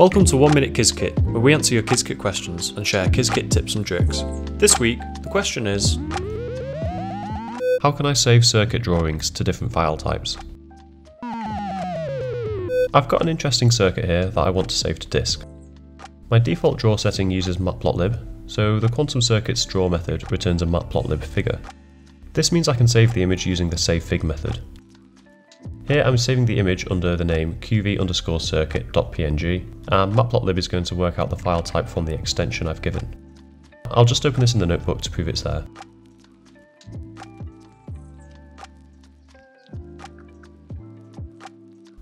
Welcome to 1 Minute Qiskit, where we answer your Qiskit questions and share Qiskit tips and tricks. This week, the question is How can I save circuit drawings to different file types? I've got an interesting circuit here that I want to save to disk. My default draw setting uses matplotlib, so the quantum circuits draw method returns a matplotlib figure. This means I can save the image using the savefig method. Here I'm saving the image under the name qv underscore circuit.png and matplotlib is going to work out the file type from the extension I've given. I'll just open this in the notebook to prove it's there.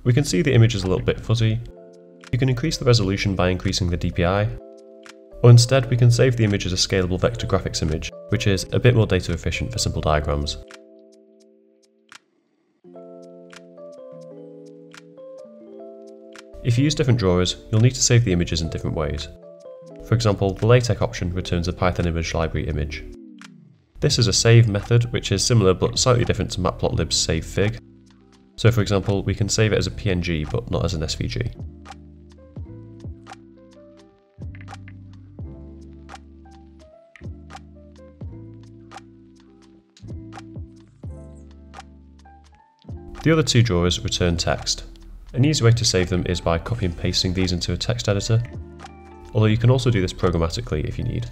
We can see the image is a little bit fuzzy. You can increase the resolution by increasing the DPI, or instead we can save the image as a scalable vector graphics image, which is a bit more data efficient for simple diagrams. If you use different drawers, you'll need to save the images in different ways. For example, the LaTeX option returns a Python image library image. This is a save method, which is similar but slightly different to Matplotlib's savefig. So for example, we can save it as a PNG but not as an SVG. The other two drawers return text, an easy way to save them is by copy and pasting these into a text editor, although you can also do this programmatically if you need.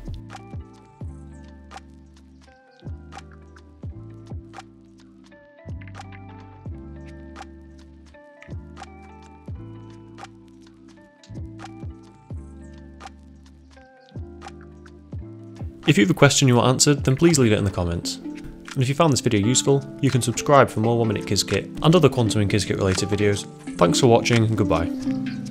If you have a question you want answered, then please leave it in the comments. And if you found this video useful, you can subscribe for more 1 Minute Qiskit and other quantum and Qiskit related videos. Thanks for watching and goodbye.